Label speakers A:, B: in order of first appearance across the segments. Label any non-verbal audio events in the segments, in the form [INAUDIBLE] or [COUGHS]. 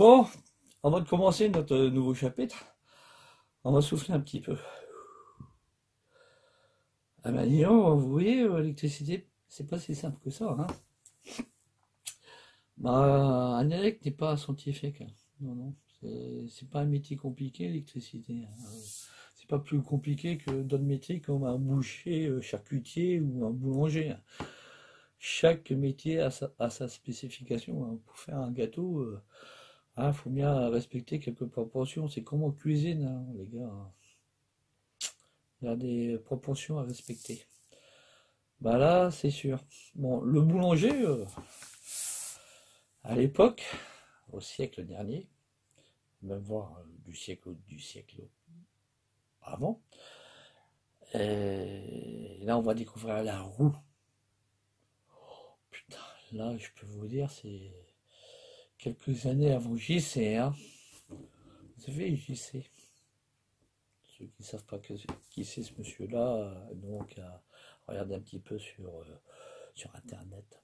A: Bon, avant de commencer notre nouveau chapitre, on va souffler un petit peu. Ah ben vous voyez, euh, l'électricité, c'est pas si simple que ça. Hein bah, un élect n'est pas scientifique. Hein. Non, non, c'est pas un métier compliqué, l'électricité. Hein. C'est pas plus compliqué que d'autres métiers comme un boucher, euh, charcutier ou un boulanger. Hein. Chaque métier a sa, spécification. Pour faire un gâteau, il euh, faut bien respecter quelques proportions. C'est comme en cuisine, les gars. Il y a des proportions à respecter. Bah là, c'est sûr. Bon, le boulanger, euh, à l'époque, au siècle dernier, même voir euh, du siècle du siècle avant, et là on va découvrir la roue. putain, là je peux vous dire, c'est quelques années avant JC. Vous savez, JC qui ne savent pas qui c'est ce monsieur-là, euh, donc à regarder un petit peu sur, euh, sur Internet.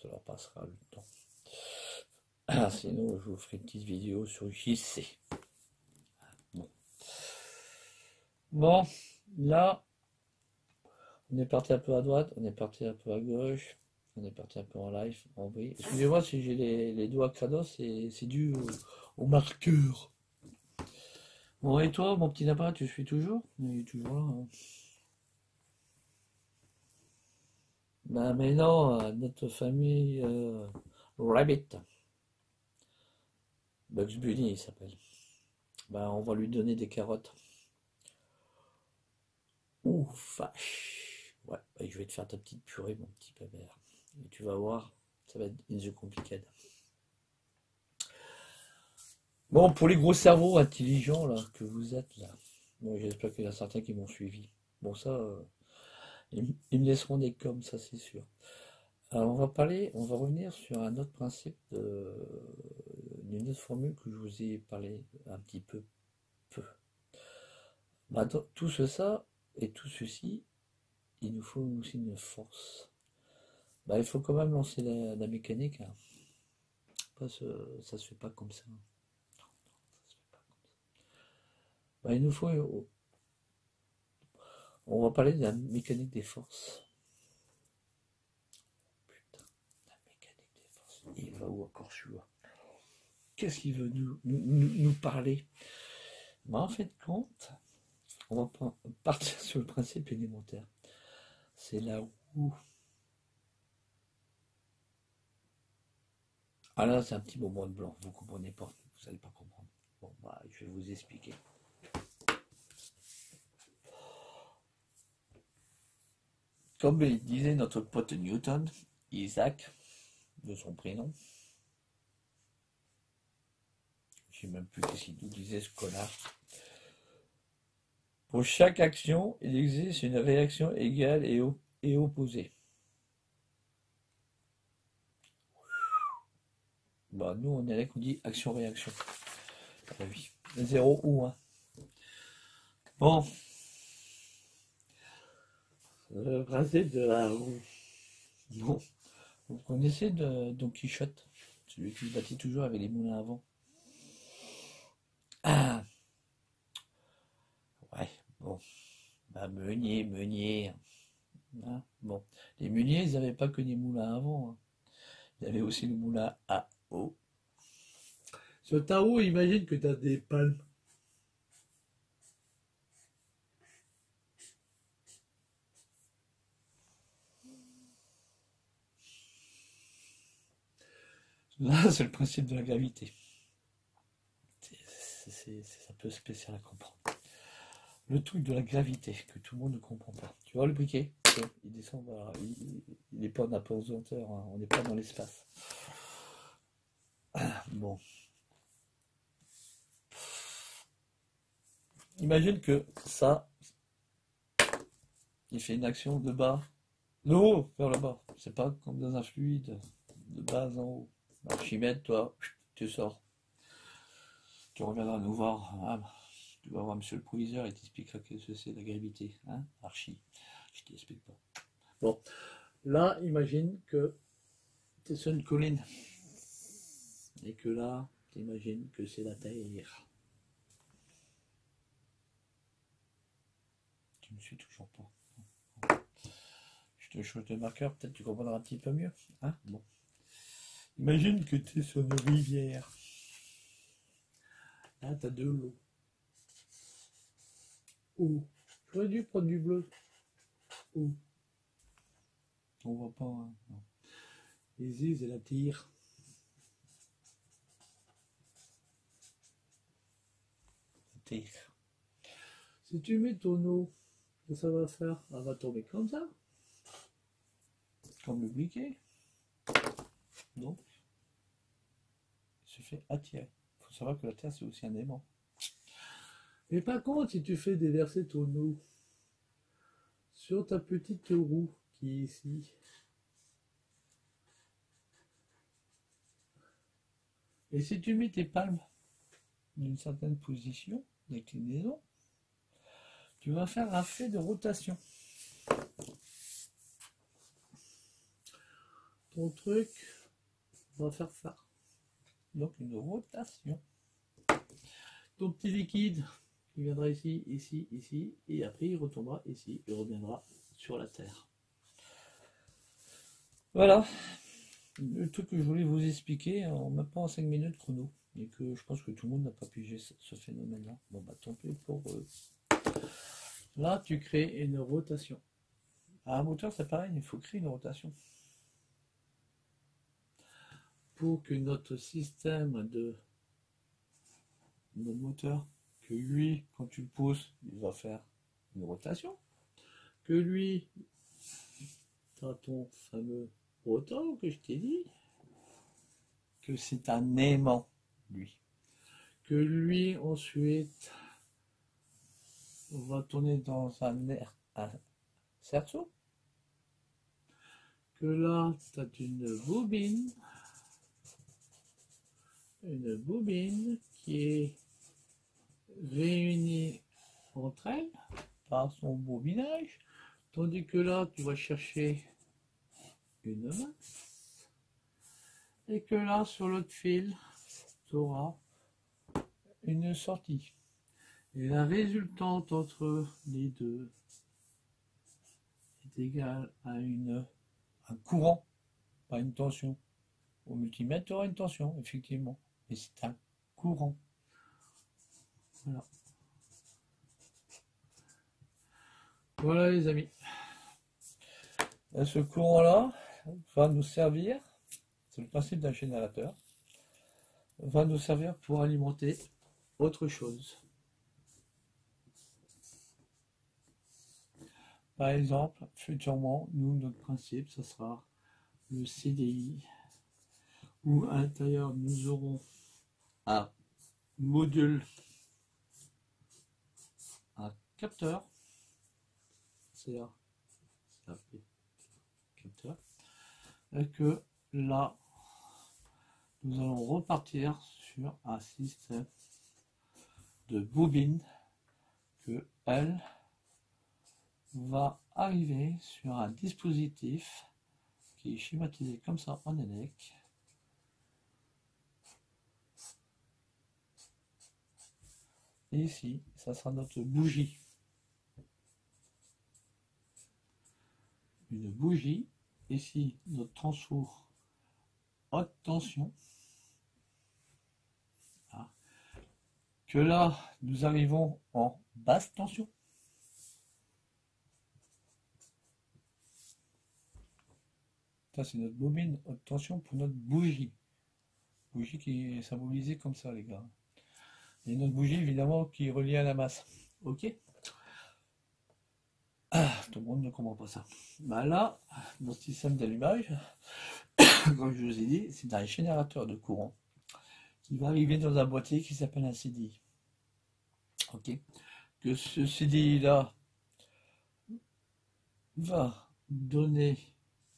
A: Ça leur passera le temps. Ah, sinon, je vous ferai une petite vidéo sur JC. Bon, là, on est parti un peu à droite, on est parti un peu à gauche, on est parti un peu en live, en bruit. Excusez-moi si j'ai les, doigts crados, c'est dû au, au marqueur. Bon, et toi, mon petit lapin, tu suis toujours? Il est toujours là. Hein. Bah, mais non, notre famille euh, Rabbit. Bugs Bunny, il s'appelle. Bah, on va lui donner des carottes. Ouf, vache. Ouais, bah, je vais te faire ta petite purée, mon petit pépère. Et tu vas voir, ça va être in the complicated. Bon, pour les gros cerveaux intelligents là, que vous êtes là, bon, j'espère qu'il y en a certains qui m'ont suivi. Bon, ça, euh, ils, me laisseront des comme ça c'est sûr. Alors, on va parler, on va revenir sur un autre principe d'une autre formule que je vous ai parlé un petit peu. peu. Bah, tout ça et tout ceci, il nous faut aussi une force. Bah, il faut quand même lancer la, mécanique. Hein. Parce que ça se fait pas comme ça. Bah, il nous faut. Euh, on va parler de la mécanique des forces. Putain, la mécanique des forces. Il va où encore celui-là Qu'est-ce qu'il veut nous, nous, parler? Bah, En fait, compte, on va partir sur le principe élémentaire. C'est la roue. Ah là, c'est un petit moment de blanc, vous comprenez pas, vous n'allez pas comprendre. Bon, bah, je vais vous expliquer. Comme disait notre pote Newton, Isaac, de son prénom, je sais même plus ce qu'il nous disait ce connard. Pour chaque action, il existe une réaction égale et opposée. Bah, nous, on est là qu'on dit action-réaction. Ah oui. 0 ou 1. Bon, le principe de la roue. Bon. Vous connaissez de Don Quichotte Celui qui se bâtit toujours avec les moulins avant. Ah Ouais, bon. Bah, meunier, meunier. Hein, bon. Les meuniers, ils n'avaient pas que des moulins avant. Hein. Il y avait aussi le moulin à eau. Sur ta roue, imagine que tu as des palmes. Là, c'est le principe de la gravité. C'est un peu spécial à comprendre. Le truc de la gravité que tout le monde ne comprend pas. Tu vois le briquet? Il descend, il n'est pas en apesanteur, hein. on n'est pas dans l'espace. Bon. Imagine que ça, il fait une action de bas, de haut vers le bas. C'est pas comme dans un fluide, de bas en haut. Archimède, toi, tu sors. Tu reviendras nous voir. Ah, tu vas voir monsieur le proviseur, il t'expliquera ce que c'est la gravité. Hein Archi. Je t'explique pas. Bon. Là, imagine que es sur une colline. Et que là, t'imagines que c'est la Terre. Tu me suis toujours pas. Je te change de marqueur, peut-être tu comprendras un petit peu mieux. Hein? Bon. Imagine que tu es sur une rivière. Là, tu as de l'eau. Eau. J'aurais dû prendre du bleu. Eau. On voit pas. Hein, Les îles et la tire. Si tu mets ton eau, ça va faire? Elle va tomber comme ça. Comme le briquet. Donc, il se fait attirer. Il faut savoir que la Terre, c'est aussi un aimant. Mais par contre, si tu fais déverser ton eau sur ta petite roue qui est ici, et si tu mets tes palmes d'une certaine position d'inclinaison, tu vas faire un fait de rotation. Ton truc va faire ça. Donc une rotation. Ton petit liquide, il viendra ici, ici, ici, et après il retombera ici, et reviendra sur la Terre. Voilà le truc que je voulais vous expliquer en en 5 minutes chrono, et que je pense que tout le monde n'a pas pigé ce phénomène-là. Bon bah tant pis pour eux. Là, tu crées une rotation. À un moteur, c'est pareil, il faut créer une rotation. Pour que notre système de notre moteur, que lui, quand tu le pousses, il va faire une rotation. Que lui, tu as ton fameux rotor que je t'ai dit, que c'est un aimant, lui. Que lui, ensuite, va tourner dans un air un cerceau. Que là, as une bobine. Une bobine qui est réunie entre elles par son bobinage. Tandis que là, tu vas chercher une masse. Et que là, sur l'autre fil, tu auras une sortie. Et la résultante entre les deux est égale à une, un courant, pas une tension. Au multimètre, tu auras une tension, effectivement, mais c'est un courant. Voilà. Voilà les amis. ce courant-là va nous servir, c'est le principe d'un générateur, va nous servir pour alimenter autre chose. Par exemple, futurement, nous, notre principe, ce sera le CDI, où à l'intérieur, nous aurons un module, un capteur, c'est là, capteur, et que là, nous allons repartir sur un système de bobine que elle va arriver sur un dispositif qui est schématisé comme ça en ENEC. Et ici, ça sera notre bougie. Une bougie. Ici, notre transfour haute tension. Que là, nous arrivons en basse tension. Ça, c'est notre bobine haute tension pour notre bougie. Bougie qui est symbolisée comme ça, les gars. Et notre bougie, évidemment, qui est reliée à la masse. Ok ah, Tout le monde ne comprend pas ça. Bah là, notre système d'allumage, [COUGHS] comme je vous ai dit, c'est un générateur de courant qui va arriver dans un boîtier qui s'appelle un CDI. Ok Que ce CDI-là va donner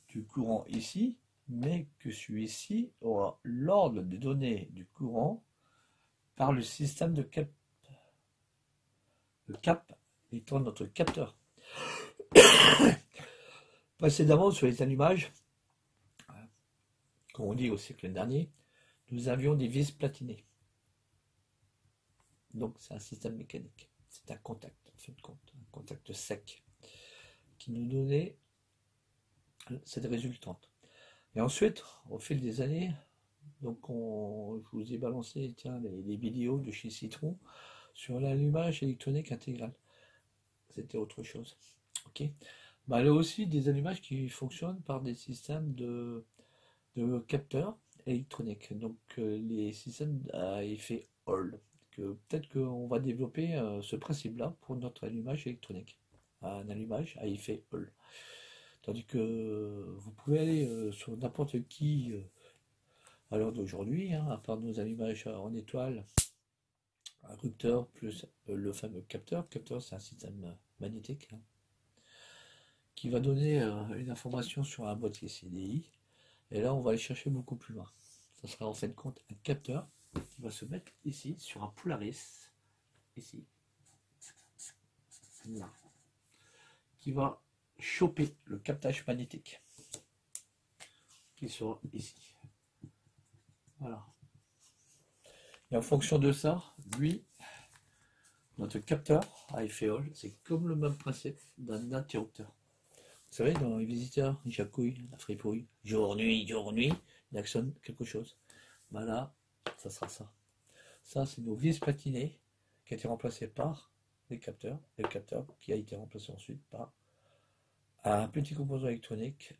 A: du courant ici, mais que celui-ci aura l'ordre de donner du courant par le système de cap. Le cap étant notre capteur. [COUGHS] Précédemment, sur les allumages, comme on dit au siècle dernier, nous avions des vis platinées. Donc c'est un système mécanique. C'est un contact, en fin de compte, un contact sec qui nous donnait cette résultante. Et ensuite, au fil des années, je vous ai balancé tiens, les, vidéos de chez Citron sur l'allumage électronique intégral. C'était autre chose. Ok. Bah, là aussi des allumages qui fonctionnent par des systèmes de capteurs électroniques. Donc euh, les systèmes à effet Hall. Que peut-être qu'on va développer euh, ce principe-là pour notre allumage électronique. Un allumage à effet Hall. Tandis que vous pouvez aller euh, sur n'importe qui à l'heure d'aujourd'hui, hein, à part nos allumages en étoile, un rupteur plus le fameux capteur. Capteur, c'est un système magnétique hein, qui va donner une information sur un boîtier CDI. Et là, on va aller chercher beaucoup plus loin. Ça sera en fin de compte un capteur qui va se mettre ici sur un Polaris, ici, là, qui va choper le captage magnétique qui sera ici. Voilà. Et en fonction de ça, lui, notre capteur à effet c'est comme le même principe d'un interrupteur. Vous savez, dans les visiteurs, ils jacouillent, la fripouille, jour, nuit, jour, nuit, il actionne quelque chose. Ben là, ça sera ça. Ça, c'est nos vis platinées qui a été remplacé par les capteurs, le capteur qui a été remplacé ensuite par un petit composant électronique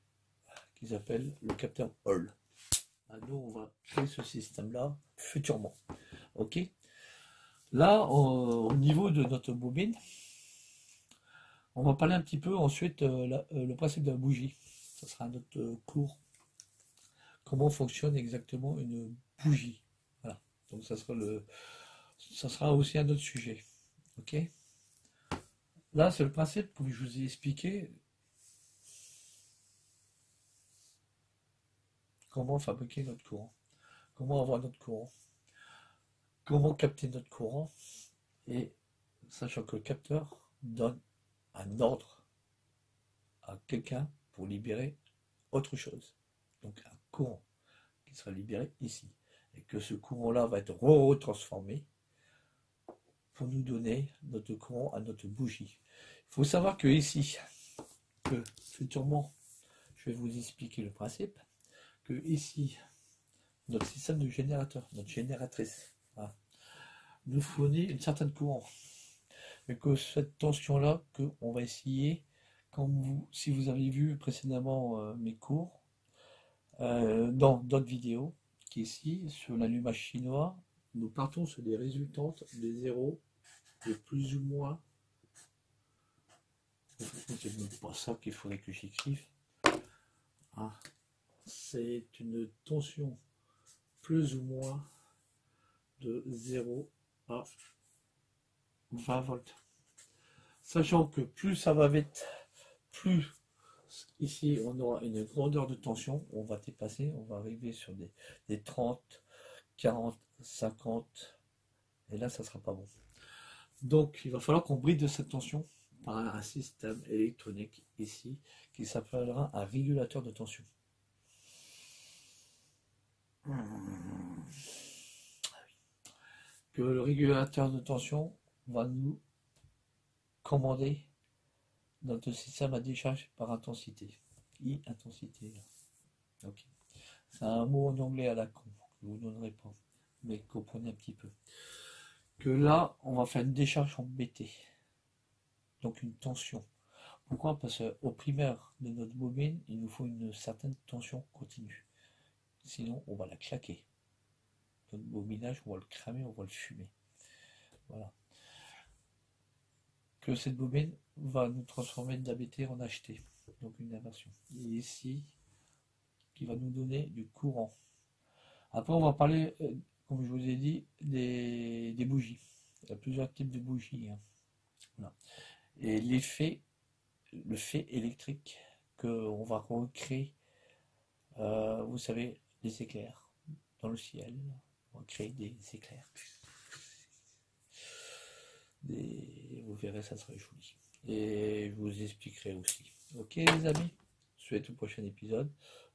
A: qu'ils appellent le capteur Hall. Ben, nous, on va créer ce système-là futurement. Ok? Là, au niveau de notre bobine, on va parler un petit peu ensuite euh, euh, le principe de la bougie. Ça sera notre euh, cours. Comment fonctionne exactement une bougie? Voilà. Donc ça sera sera aussi un autre sujet. Ok? Là, c'est le principe que je vous ai expliqué. Comment fabriquer notre courant? Comment avoir notre courant? Comment capter notre courant? Et sachant que le capteur donne un ordre à quelqu'un pour libérer autre chose. Donc un courant qui sera libéré ici. Et que ce courant-là va être retransformé pour nous donner notre courant à notre bougie. Il faut savoir que ici, que futurement, je vais vous expliquer le principe, que ici, notre système de générateur, notre génératrice, nous fournit une certaine courant que cette tension-là, qu'on va essayer, comme vous, si vous avez vu précédemment euh, mes cours, euh, dans d'autres vidéos, qui ici, sur l'allumage chinois, nous partons sur des résultantes des zéros de plus ou moins. C'est pas ça qu'il faudrait que j'écrive. Ah, c'est une tension plus ou moins de 0 à 20 volts. Sachant que plus ça va vite, plus ici on aura une grandeur de tension, on va dépasser, on va arriver sur des, des 30, 40, 50, et là ça sera pas bon. Donc il va falloir qu'on bride de cette tension par un système électronique ici qui s'appellera un régulateur de tension. Que le régulateur de tension va nous commander notre système à décharge par intensité. I-intensité. Ok. C'est un mot en anglais à la con, que vous donnerai pas, mais comprenez un petit peu. Que là, on va faire une décharge en. Donc une tension. Pourquoi? Parce qu'au primaire de notre bobine, il nous faut une certaine tension continue. Sinon, on va la claquer. Notre bobinage, on va le cramer, on va le fumer. Voilà cette bobine va nous transformer d'ABT en HT, donc une inversion. Et ici, qui va nous donner du courant. Après, on va parler, euh, comme je vous ai dit, des, bougies. Il y a plusieurs types de bougies. Hein. Et l'effet, le fait électrique qu'on va recréer, euh, vous savez, les éclairs dans le ciel. On va créer des éclairs vous verrez, ça sera joli. Et je vous expliquerai aussi. Ok les amis? Souhaite au prochain épisode.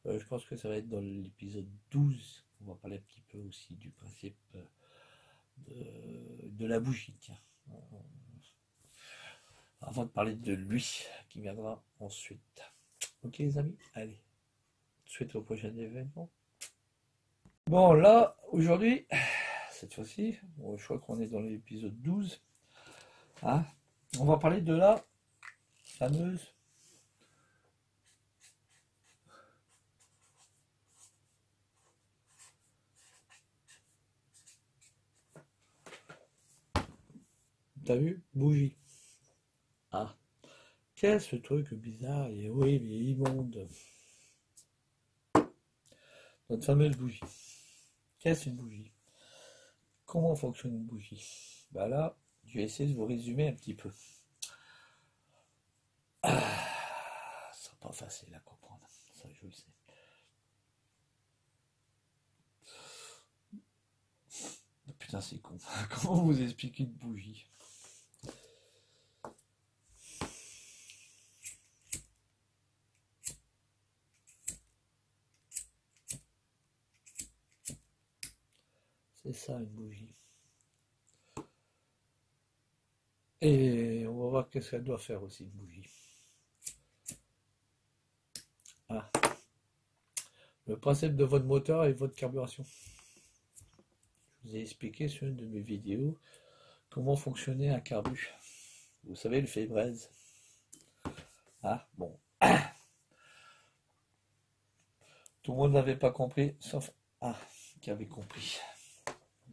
A: Euh, je pense que ça va être dans l'épisode 12. On va parler un petit peu aussi du principe euh, de, la bougie. Tiens. Avant de parler de lui, qui viendra ensuite. Ok les amis? Allez, suite au prochain événement. Bon là, aujourd'hui, cette fois-ci, je crois qu'on est dans l'épisode 12. Hein, on va parler de la fameuse T'as vu Bougie. Ah. Qu'est-ce ce truc bizarre et horrible et immonde Notre fameuse bougie. Qu'est-ce une bougie? Comment fonctionne une bougie? Bah là, je vais essayer de vous résumer un petit peu. Ah, c'est pas facile à comprendre, ça je le sais. Putain, c'est con. [LAUGHS] Comment vous expliquer une bougie? C'est ça une bougie. Et on va voir qu'est-ce qu'elle doit faire aussi bougie. Ah. Le principe de votre moteur et votre carburation. Je vous ai expliqué sur une de mes vidéos comment fonctionnait un carbu. Vous savez, le fait. Ah, bon. [COUGHS] Tout le monde n'avait pas compris, sauf un qui avait compris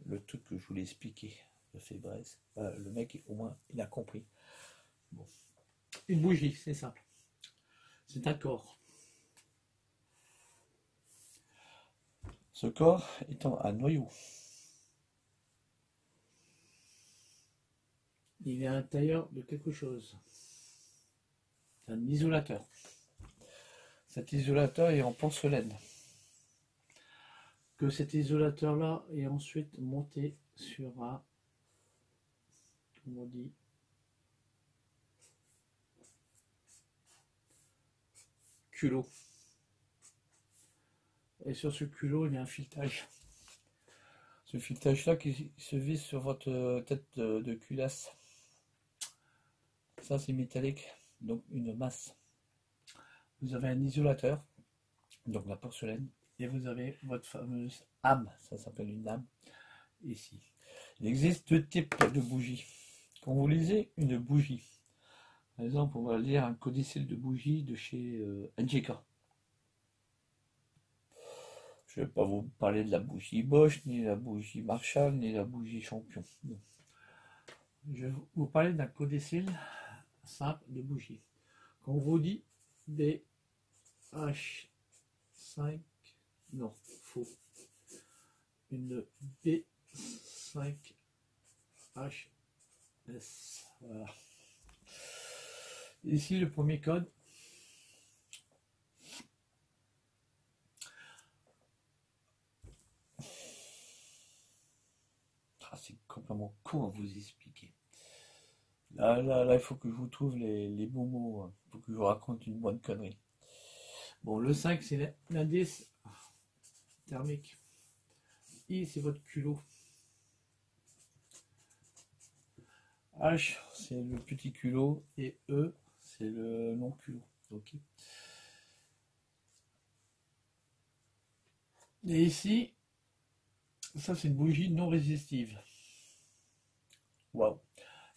A: le truc que je voulais expliquer, le fébraise. le mec, au moins, il a compris. Bon. Une bougie, c'est simple. C'est un corps. Ce corps étant un noyau. Il est à l'intérieur de quelque chose. C'est un isolateur. Cet isolateur est en porcelaine que cet isolateur là est ensuite monté sur un culot. Et sur ce culot il y a un filetage. Ce filetage là qui se vise sur votre tête de, culasse. Ça c'est métallique donc une masse. Vous avez un isolateur donc la porcelaine et vous avez votre fameuse âme, ça s'appelle une âme, ici. Il existe deux types de bougies. Quand vous lisez une bougie, par exemple, on va lire un codicile de bougie de chez euh, NGK. Je ne vais pas vous parler de la bougie Bosch, ni la bougie Marshall, ni la bougie Champion. Je vais vous parler d'un codicile simple de bougie. Quand on vous dit des H5 non, faux. Une B5HS. Voilà. Ici, le premier code. Ah, c'est complètement con à vous expliquer. Là, là, là, il faut que je vous trouve les, les bons mots. Il hein. faut que je vous raconte une bonne connerie. Bon, le 5, c'est l'indice thermique. I, c'est votre culot. H, c'est le petit culot. Et E, c'est le long culot. Et ici, ça c'est une bougie non résistive. Waouh.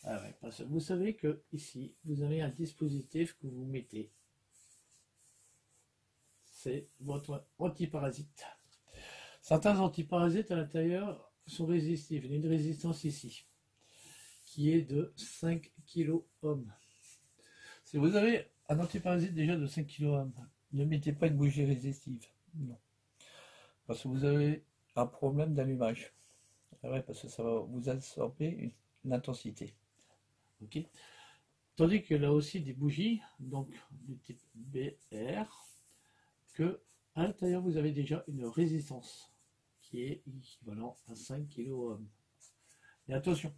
A: Ah vous savez que ici, vous avez un dispositif que vous mettez. C'est votre antiparasite. Certains antiparasites à l'intérieur sont résistifs. Il y a une résistance ici, qui est de 5 kOhm. Si vous avez un antiparasite déjà de 5 kOhm, ne mettez pas une bougie résistive. Non. Parce que vous avez un problème d'allumage. Ah parce que ça va vous absorber une, intensité. Ok Tandis que là aussi des bougies, donc du type BR, que à l'intérieur vous avez déjà une résistance est équivalent à 5 kOhm. Et attention,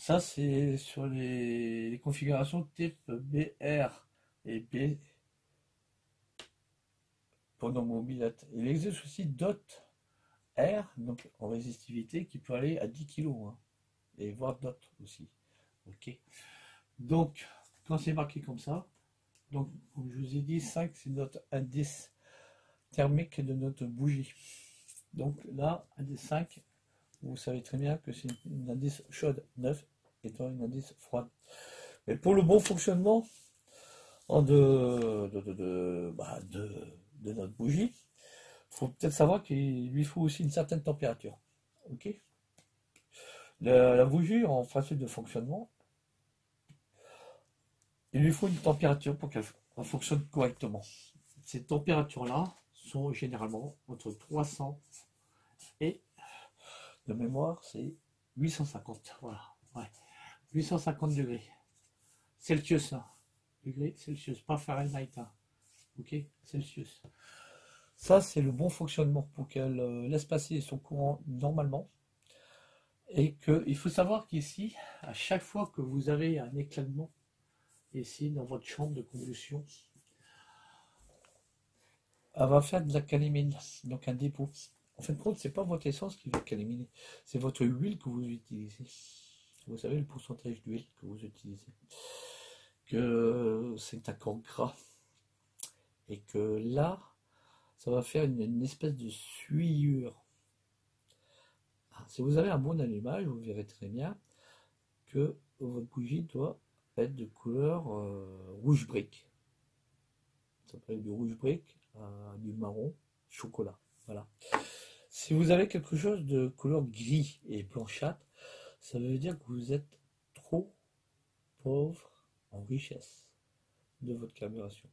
A: ça c'est sur les, configurations type BR et B nos mobilettes. Il existe aussi d'autres R, donc en résistivité, qui peut aller à 10 kg, hein, et voire d'autres aussi. Ok. Donc, quand c'est marqué comme ça, donc, comme je vous ai dit, 5, c'est notre indice thermique de notre bougie. Donc là, indice 5, vous savez très bien que c'est une indice chaude, 9 étant une indice froide. Mais pour le bon fonctionnement de, notre bougie, il faut peut-être savoir qu'il lui faut aussi une certaine température. Ok? La, bougie, en principe de fonctionnement, il lui faut une température pour qu'elle fonctionne correctement. Ces températures-là sont généralement entre 300 et, de mémoire, c'est 850. Voilà. 850 degrés. Celsius, hein. Degrés Celsius, pas Fahrenheit. Hein. Ok Celsius. Ça, c'est le bon fonctionnement pour qu'elle laisse passer son courant normalement. Et qu'il faut savoir qu'ici, à chaque fois que vous avez un éclatement, ici, dans votre chambre de combustion, elle va faire de la calimine, donc un dépôt. En fin de compte, c'est pas votre essence qui va caliminer, c'est votre huile que vous utilisez. Vous savez le pourcentage d'huile que vous utilisez. Que c'est un corps gras. Et que là, ça va faire une, espèce de suyure. Ah, si vous avez un bon allumage, vous verrez très bien que votre bougie doit être de couleur euh, rouge brique. Ça peut être du rouge brique du marron chocolat. Voilà. Si vous avez quelque chose de couleur gris et blanchâtre, ça veut dire que vous êtes trop pauvre en richesse de votre carburation.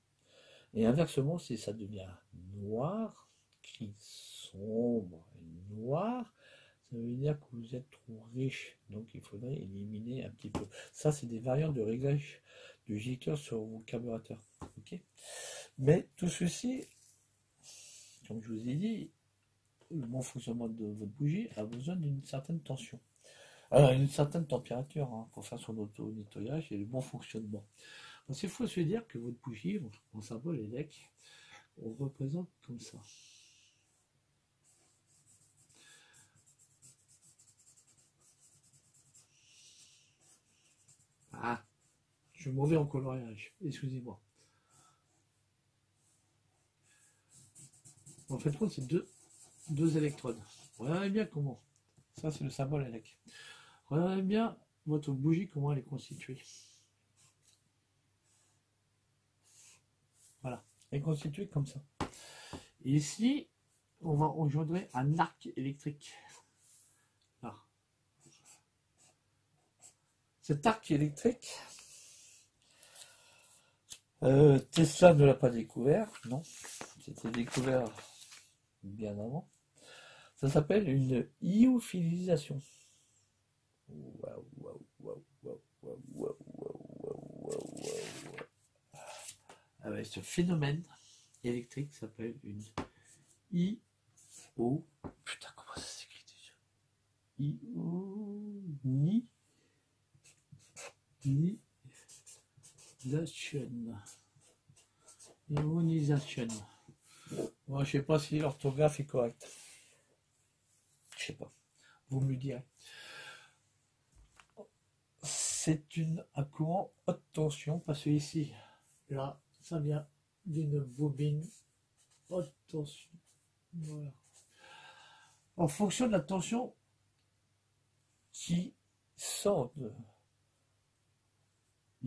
A: Et inversement, si ça devient noir, gris sombre noir, ça veut dire que vous êtes trop riche. Donc il faudrait éliminer un petit peu. Ça, c'est des variantes de réglage du gicteur sur vos carburateurs. Mais tout ceci, comme je vous ai dit, le bon fonctionnement de votre bougie a besoin d'une certaine tension. Alors, une certaine température hein, pour faire son auto-nettoyage et le bon fonctionnement. Il faut se dire que votre bougie, on symbole decks, on représente comme ça. Ah, je suis mauvais en coloriage, excusez-moi. En fait, c'est deux, deux électrodes. Regardez bien comment. Ça, c'est le symbole ELEC. Regardez bien votre bougie, comment elle est constituée. Voilà, elle est constituée comme ça. ici, on va engendrer un arc électrique. Là. Cet arc électrique, euh, Tesla ne l'a pas découvert, non, c'était découvert bien avant. Ça s'appelle une iophilisation. ce phénomène électrique s'appelle une IO. Putain, comment ça s'écrit déjà? Ionisation. Ionisation. Moi, je sais pas si l'orthographe est correcte. Sais pas. Vous me le direz c'est une, un courant haute tension parce que ici, là, ça vient d'une bobine haute tension. En fonction de la tension qui sort de,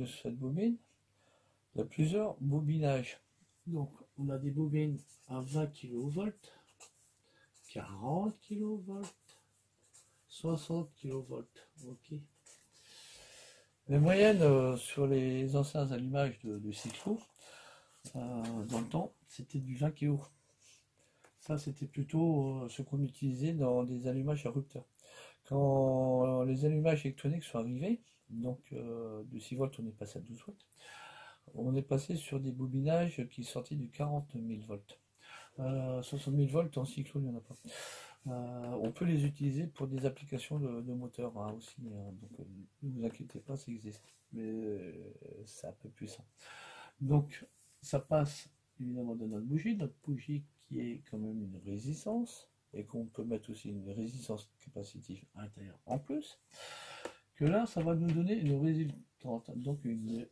A: cette bobine, il y a plusieurs bobinages. Donc, on a des bobines à 20 kV, 40 kV, 60 kV. Ok. Les moyennes euh, sur les anciens allumages de, de cyclo, euh, dans le temps, c'était du 20 kg. Ça, c'était plutôt euh, ce qu'on utilisait dans des allumages à rupteur. Quand les allumages électroniques sont arrivés, donc de 6 volts, on est passé à 12 volts, on est passé sur des bobinages qui sortaient du 40 000 volts. 60 000 volts en cyclo, il n'y en a pas. Euh, on peut les utiliser pour des applications de, moteur hein, aussi. Hein. donc euh, ne vous inquiétez pas, ça existe. Mais euh, c'est un peu puissant. Donc ça passe évidemment de notre bougie, notre bougie qui est quand même une résistance. et qu'on peut mettre aussi une résistance capacitive à l'intérieur en plus, que là, ça va nous donner une résultante, donc une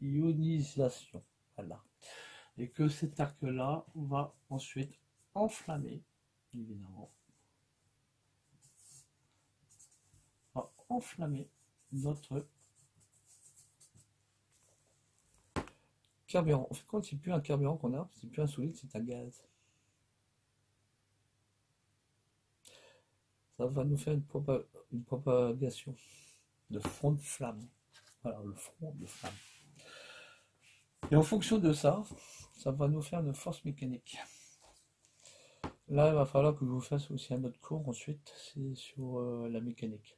A: ionisation. Voilà. Et que cet arc-là va ensuite enflammer, évidemment, va enflammer notre carburant. En fait, quand c'est plus un carburant qu'on a, c'est plus un solide, c'est un gaz. Ça va nous faire une, propagation de front de flamme. Voilà, le front de flamme. Et en fonction de ça, ça va nous faire une force mécanique. Là, il va falloir que je vous fasse aussi un autre cours ensuite, c'est sur euh, la mécanique.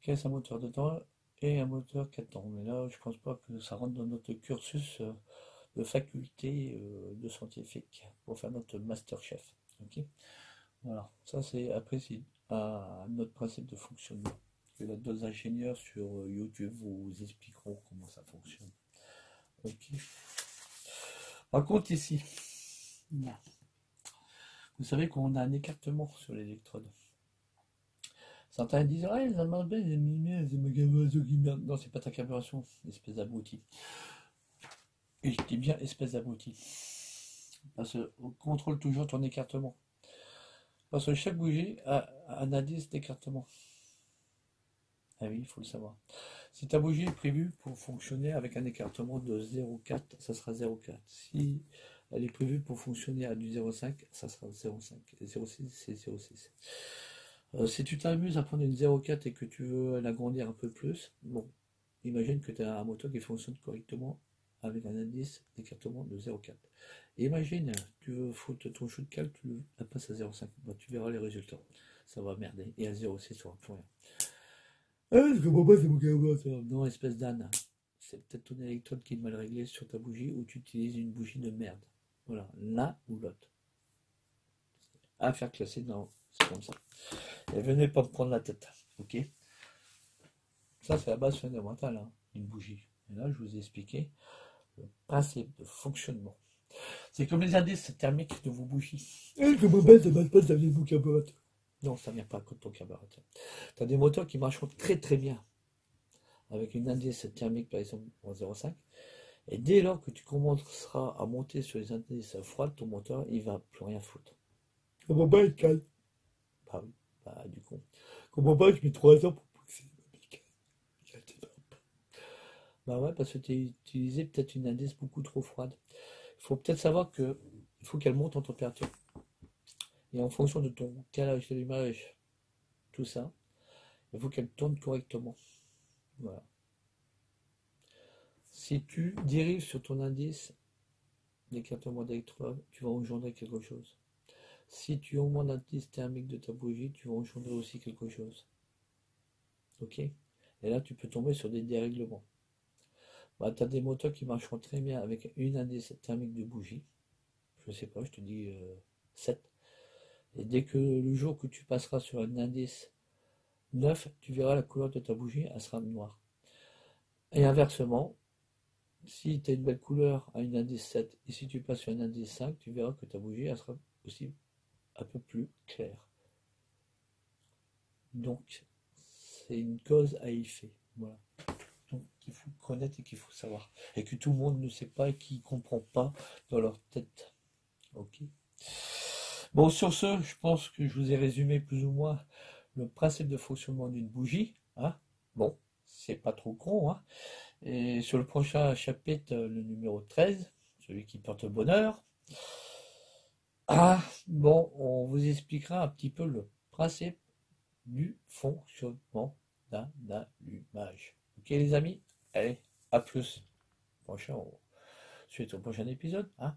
A: Qu'est-ce un moteur de temps et un moteur 4 temps Mais là, je pense pas que ça rentre dans notre cursus euh, de faculté euh, de scientifique pour faire notre master chef. Ok? Voilà, ça c'est après c'est notre principe de fonctionnement. Que d'autres ingénieurs sur YouTube vous expliqueront comment ça fonctionne. Ok? Par contre ici, vous savez qu'on a un écartement sur l'électrode. Certains disent Ah, les c'est Non, c'est pas ta carburation, espèce d'abruti. Et je dis bien espèce d'abruti. Parce qu'on contrôle toujours ton écartement. Parce que chaque bougie a un indice d'écartement. Ah oui, il faut le savoir. Si ta bougie est prévue pour fonctionner avec un écartement de 0,4, ça sera 0,4. Si elle est prévue pour fonctionner à du 0,5, ça sera 0,5. Et 0,6, c'est 0,6. Euh, si tu t'amuses à prendre une 0,4 et que tu veux l'agrandir un peu plus, bon, imagine que tu as un moteur qui fonctionne correctement avec un indice d'écartement de 0,4. Imagine, tu veux foutre ton chou de cal, tu la passes à 0,5. Bah, tu verras les résultats. Ça va merder. Et à 0,6, tu n'auras plus rien. Ah, je comprends pas, c'est mon Non, espèce d'âne. C'est peut-être ton électrode qui est mal réglé sur ta bougie ou tu utilises une bougie de merde. Voilà, l'un ou l'autre. À faire classer, non, c'est comme ça. Et venez pas me prendre la tête, ok? Ça, c'est la base fondamentale, hein, une bougie. Et là, je vous ai expliqué le principe de fonctionnement. C'est comme les indices thermiques de vos bougies. Ça ne marche pas, ça vient mon carburateur. Non, ça ne vient pas à de ton carburateur. Tu as des moteurs qui marcheront très très bien avec une indice thermique, par exemple, en 0,5. Et dès lors que tu commenceras à monter sur les indices froids, ton moteur, il va plus rien foutre. Comment pas être calme Bah oui, bah du coup. Comment pas, je mets 3 heures pour pousser Bah ouais, parce que tu as utilisé peut-être une indice beaucoup trop froide. Il faut peut-être savoir que il faut qu'elle monte en température. Et en fonction de ton calage de l'image, tout ça, il faut qu'elle tourne correctement. Voilà. Si tu dérives sur ton indice d'écartement d'électrode, tu vas engendrer quelque chose. Si tu augmentes l'indice thermique de ta bougie, tu vas engendrer aussi quelque chose. Ok? Et là, tu peux tomber sur des dérèglements. Bah, tu as des moteurs qui marcheront très bien avec une indice thermique de bougie. Je sais pas, je te dis 7. Et dès que le jour que tu passeras sur un indice 9, tu verras la couleur de ta bougie, elle sera noire. Et inversement, si tu as une belle couleur à une indice 7 et si tu passes sur un indice 5, tu verras que ta bougie elle sera aussi un peu plus claire. Donc, c'est une cause à effet. Voilà. Donc, qu'il faut connaître et qu'il faut savoir. Et que tout le monde ne sait pas et qui ne comprend pas dans leur tête. Ok Bon, sur ce, je pense que je vous ai résumé plus ou moins le principe de fonctionnement d'une bougie. Hein bon, c'est pas trop con. Hein et sur le prochain chapitre, le numéro 13, celui qui porte bonheur, ah, bon, on vous expliquera un petit peu le principe du fonctionnement d'un allumage. Ok les amis? Allez, à plus. Prochain, suite au prochain épisode. Hein